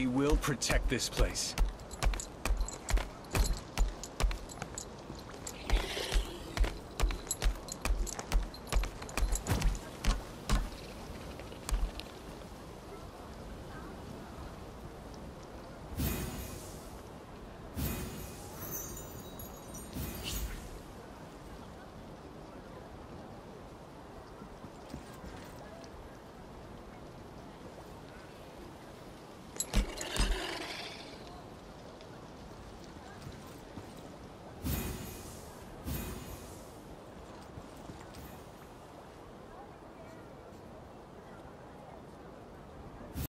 We will protect this place.